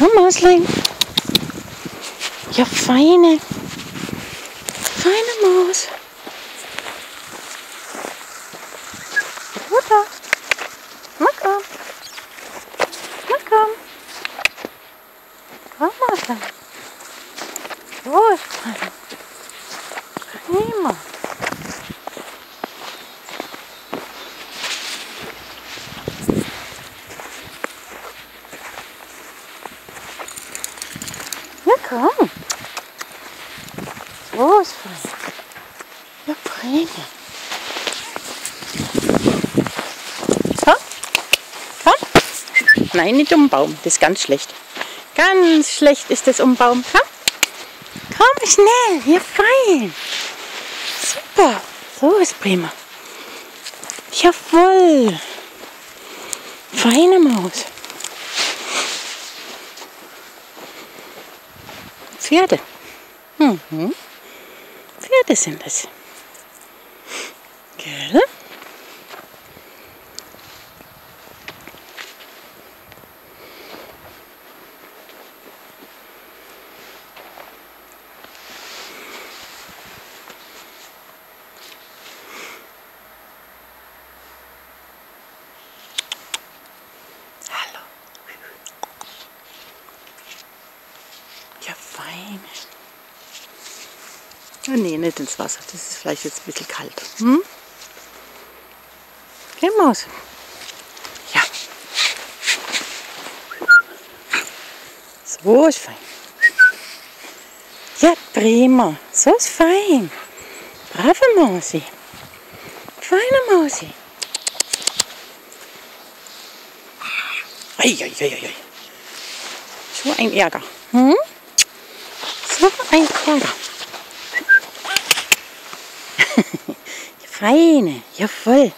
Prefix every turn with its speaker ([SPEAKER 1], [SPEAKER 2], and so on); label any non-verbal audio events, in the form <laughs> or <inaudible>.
[SPEAKER 1] Komm, Mauslein. Ja, feine. Feine Maus. Mutter. Na komm. Na komm. Komm, Mauslein. So ist fein. Ist fein. Ja, prima. Komm. Komm. Nein, nicht um den Baum. Das ist ganz schlecht. Ganz schlecht ist das um den Baum. Komm. Komm schnell. Hier fein. Super. So ist prima. Jawohl. Feine Maus. Pferde. Mhm. Pferde sind es. Gell? Ja, fein. Oh, nee, nicht ins Wasser. Das ist vielleicht jetzt ein bisschen kalt. Hm? Geh, Maus. Ja. So ist fein. Ja, prima. So ist fein. Brave Mausi. Feine Mausi. Eieieiei. So ein Ärger. Hm? Ein Ärger. <laughs> Feine, jawohl.